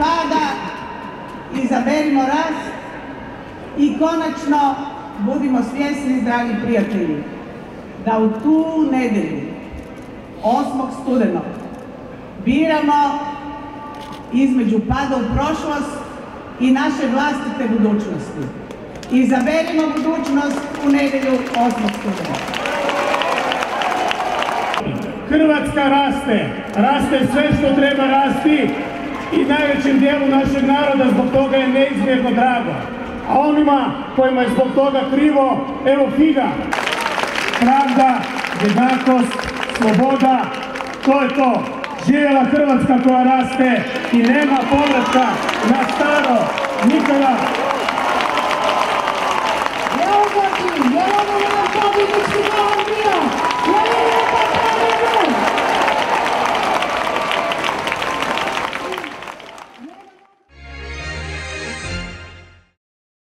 pada izaberimo rast i konačno budimo svjesni, dragi prijatelji, da u tu nedjelju 8. studenog biramo između pada u prošlost i naše vlastite budućnosti. Izaberimo budućnost u nedjelju 8. studenog. Hrvatska raste, raste sve što treba rasti i najvećem dijelu našeg naroda zbog toga je neizmjerno drago. A onima kojima je zbog toga krivo, evo figa. Pravda, jednakost, sloboda, to je to. Živjela Hrvatska koja raste i nema povratka na staro, nikada.